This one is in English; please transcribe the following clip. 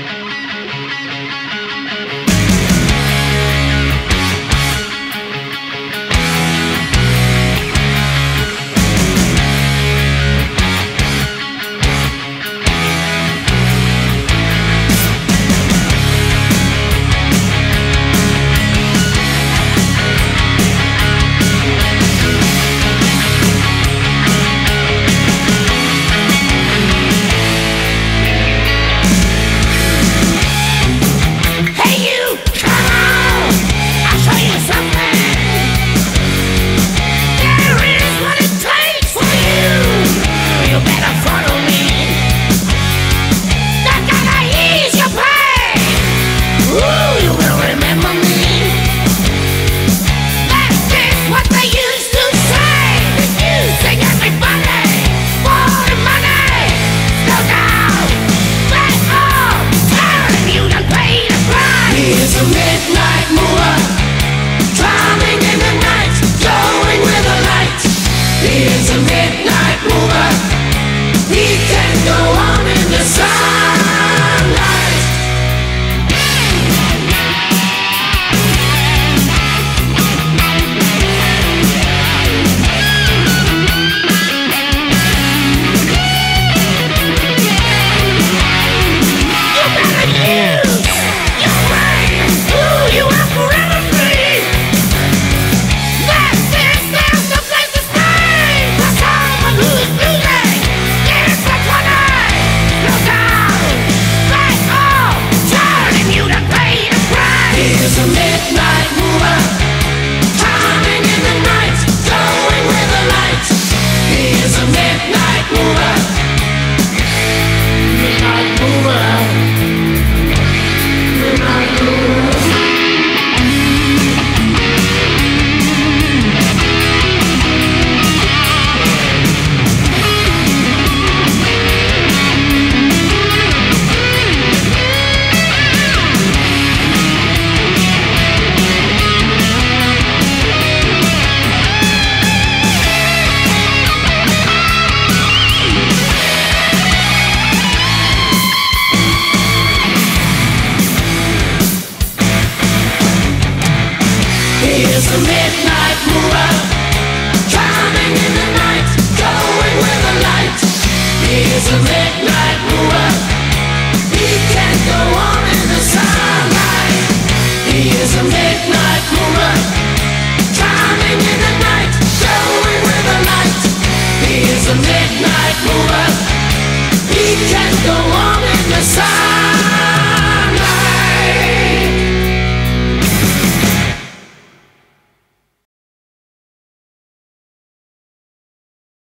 Thank Woo! to make is a midnight mover coming